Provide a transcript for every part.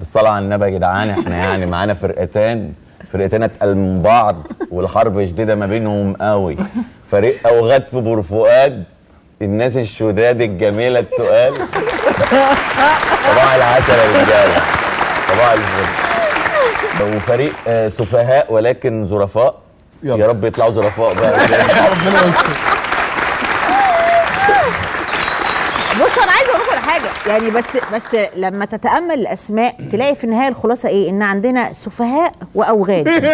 بالصلاة على النبي يا جدعان إحنا يعني معانا فرقتين فرقتين أتقل من بعض والحرب شديدة ما بينهم قوي. فريق أوغاد في بورفؤاد الناس الشداد الجميلة التقال. صباح العسل يا رجالة. صباح الفل. وفريق آه، سفهاء ولكن ظرفاء. يا رب يطلعوا ظرفاء بقى. ربنا يستر. بص أنا عايزه أقول حاجة. يعني بس بس لما تتأمل الأسماء تلاقي في النهاية الخلاصة إيه؟ إن عندنا سفهاء وأوغاد. إيه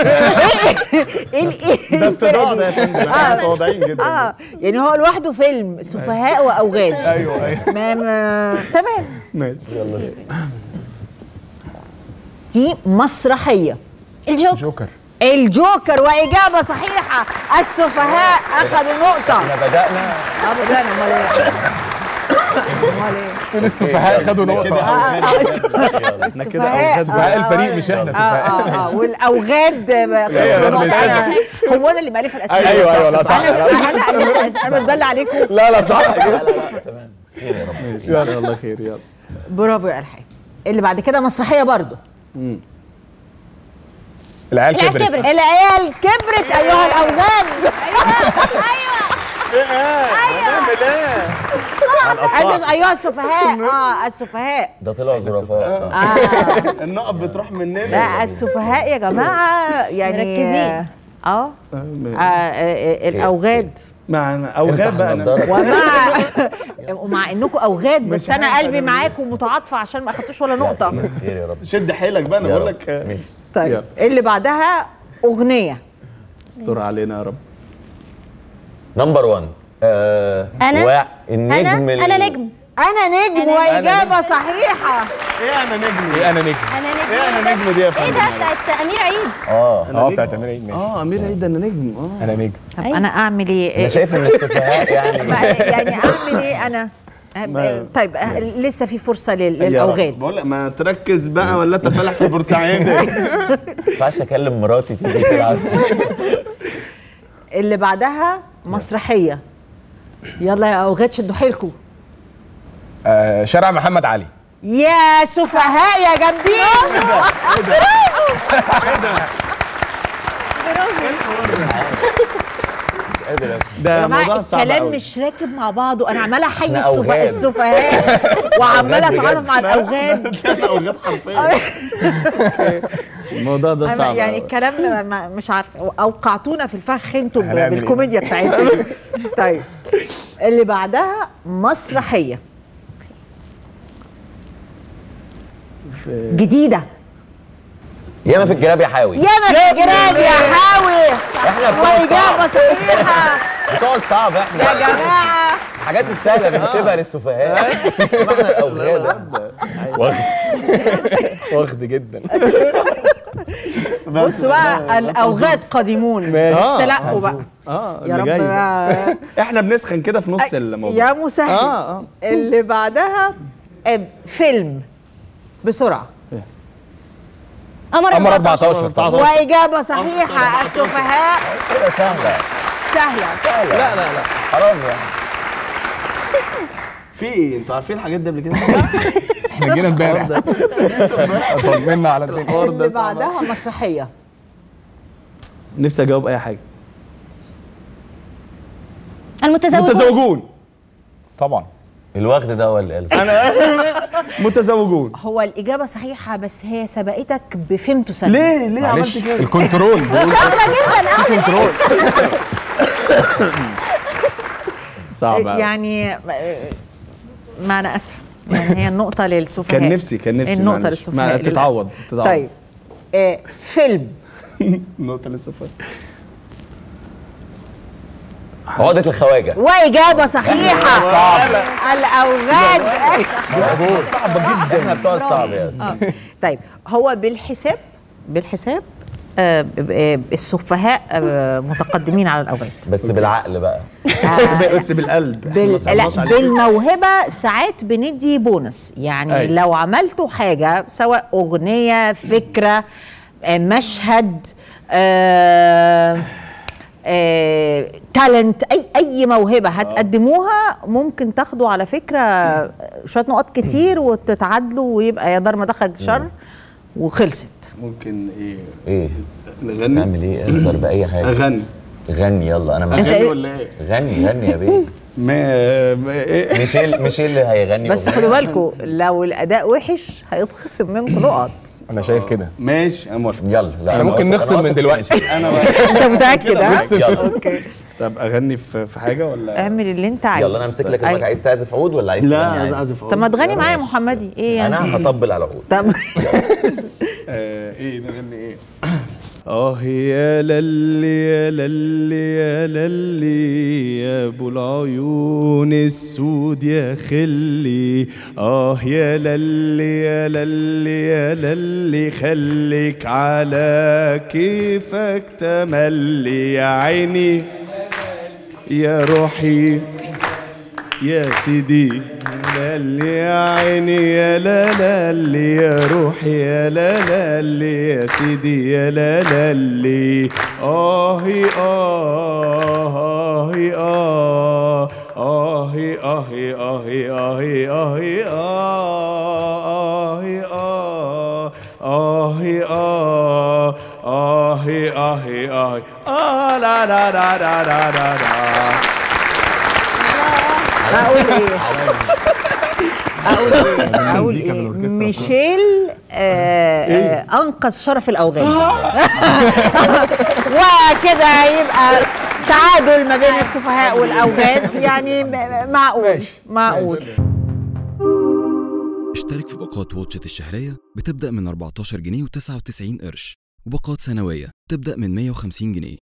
إيه إيه ده ابتداء دي؟ ده يا فندم. إحنا متواضعين جدا. آه. يعني هو لوحده فيلم سفهاء وأوغاد. أيوه أيوه. ما ما تمام. ماشي. دي مسرحية. الجوكر. جوكر الجوكر وإجابة صحيحة. السفهاء اخذوا نقطة. إحنا بدأنا. آه بدأنا. أمال إيه؟ كل السفهاء خدوا نقطة. آه، آه، إحنا كده سفهاء آه، الفريق مش إحنا سفهاء آه آه والأوغاد خسروا نقطة. أنا- هو أنا اللي مالف الأسئلة؟ أيوة، أيوة، لا، صح. أنا أنا بتبلى عليكم. لا لا صح. تمام. خير يا رب. إن شاء الله خير يلا. برافو يا الحاج اللي بعد كده مسرحية برضو. العيال العيال كبرت. كبرت. العيال كبرت أيها الأوغاد. أنتوا ايها السفهاء. آه السفهاء. ده طلعوا ظرفاء آه. النقط بتروح مننا. لا السفهاء يا جماعة يعني مركزين. آه آه، آه، الأوغاد. معنا أوغاد بقى. ومع ومع انكم أوغاد بس أنا قلبي معاكم متعاطفة عشان ما أخدتوش ولا نقطة. خير يا رب شد حيلك بقى أنا بقول. لك آه، طيب اللي بعدها أغنية. استر علينا يا رب. نمبر 1 آه؟ وا- النجم أنا أنا نجم أنا نجم. وإجابة صحيحة. إيه أنا نجم؟ إيه أنا نجم؟ أنا نجم. إيه أنا نجم دي يا إيه فندم ده؟ بتاعت أمير عيد. آه. آه بتاعت أمير عيد ماشي. آه أمير عيد أنا نجم. آه. أنا نجم. طب. أنا أعمل إيه؟ أنا شايف إن السفهاء يعني يعني أعمل إيه أنا؟ طيب آه، لسه في فرصة لل- للأوغاد. بقول لك ما تركز بقى ولا انت فالح في بورسعيد. ما ينفعش أكلم مراتي تيجي تلعب. اللي بعدها مسرحية. يلا يا اوغاد شدوا حيلكم آه شارع محمد علي. يا سفهاء يا جامدين. قادر. ده جماعة موضوع صعب الكلام مش راكب مع بعضه. أنا عمالة أحيي السفهاء وعمالة أتعاطف. مع الأوغاد. أنا أوغاد حرفيا. الموضوع ده صعب يعني. الكلام مش عارفه أوقعتونا في الفخ هنعمل إيه؟ بالكوميديا بتاعتكم. طيب. اللي بعدها مسرحية. جديدة. ياما في الجراب يا حاوي. يا ما الجيران يا حاوي. إحنا بتوع وإجابة الصعب صحيحة. بتوع الصعب إحنا. يا جماعة. الحاجات السهلة بنسيبها للسفهاء. إحنا الاوغاد واخد. واخد جدا. بصوا بقى الأوغاد قادمون. ماشي. استلقوا بقى. آه يا رب. بقى. إحنا بنسخن كده في نص الموضوع. يا مسهل. آه اللي بعدها آه، فيلم. بسرعة. قمر قمر 14 14 طبعا. وإجابة صحيحة السفهاء. كده سهلة. سهلة. لا لا لا. حرام يعني. في إيه؟ أنتوا عارفين الحاجات دي قبل كده؟ إحنا جينا امبارح. طمنا على الدنيا. اللي بعدها مسرحية. نفسي أجاوب أي حاجة. المتزوجون. متزوجون طبعا. الوغد ده ولا إيه؟ متزوجون. هو الإجابة صحيحة بس هي سبقتك بفهمته سنه ليه؟ ليه عملت كده؟ ال control. شاطرة جدا قوي control صعب أوي. يعني ما أنا اسفه يعني هي النقطة للسفهاء. كان نفسي كان نفسي النقطة. للسفهاء ما. تتعوض تتعوض. طيب آه فيلم. النقطة للسفر عقدة الخواجة. واجابه صحيحة. الأوغاد. إحنا بتوع الصعب يا اسطى آه. طيب هو بالحساب بالحساب آه ب- السفهاء آه متقدمين على الأوغاد. بس بالعقل بقى. بس بالقلب. بال... لا. بالموهبة ساعات بندي بونص. يعني أيوة. لو عملتوا حاجة سواء أغنية فكرة آه، مشهد آه آه، تالنت اي أي موهبة هتقدموها ممكن تاخدوا على فكرة شوية نقط كتير وتتعادلوا ويبقى يا دار ما دخل شر وخلصت. ممكن إيه؟ إيه. نغني تعمل إيه؟ أقدر بأي حاجة. اغني غني يلا. أنا اغني؟ ولا إيه؟ غني غني يا بيه. ما ما- إيه؟ ميشيل ميشيل اللي هيغني بس. خدوا بالكم لو الأداء وحش هيتخصم منكم نقط. أنا شايف كده. ماشي أنا موافق. يلا لا إحنا ممكن نخصم أنا من دلوقتي. أنا أنت متأكد؟ ها؟ يلا. okay. طب أغني في حاجة ولا؟ اعمل اللي أنت عايزه. يلا أنا امسك لك المايك. أيوة. عايز تعزف عود ولا عايز لا عايز؟ أعزف طب ما تغني معايا يا محمدي. إيه يعني؟ أنا هطبل على عود طب. آه، إيه نغني إيه؟ آه يا للي يا للي يا للي يا أبو العيون السود يا خلي. آه يا للي يا للي يا للي خليك على كيفك تملي. يا عيني يا روحي يا سيدي. لالي يا عيني يا لا لالي يا روحي يا لا لالي يا سيدي يا لا لالي آهي آهي آه آهي آهي آهي آهي آهي آهي آه آهي آه آهي آهي آهي آه لا لا لا لا لا لا لا أقول إيه أقول إيه؟ أقول مزيكا إيه؟ بالأوركسترا. ميشيل آه آه أنقذ شرف الاوغاد وكده يبقى تعادل ما بين السفهاء والاوغاد يعني معقول معقول. اشترك في باقات واتشت الشهرية بتبدأ من 14 جنيه و99 قرش وباقات سنوية تبدأ من 150 جنيه.